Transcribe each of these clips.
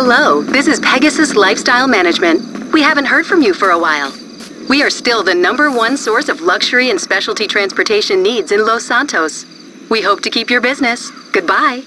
Hello, this is Pegasus Lifestyle Management. We haven't heard from you for a while. We are still the number one source of luxury and specialty transportation needs in Los Santos. We hope to keep your business. Goodbye.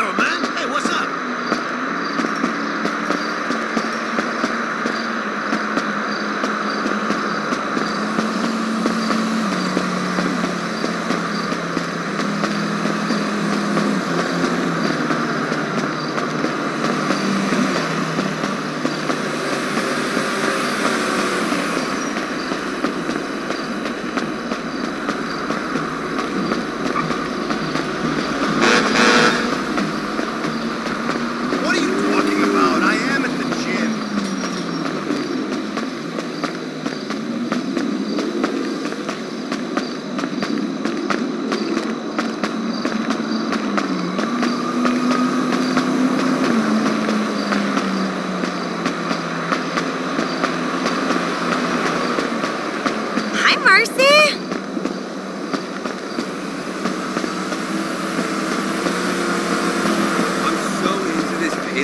You're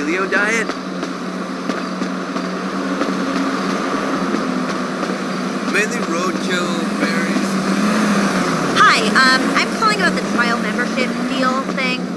paleo diet. Mainly roadkill, berries. Hi, um, I'm calling about the trial membership deal thing.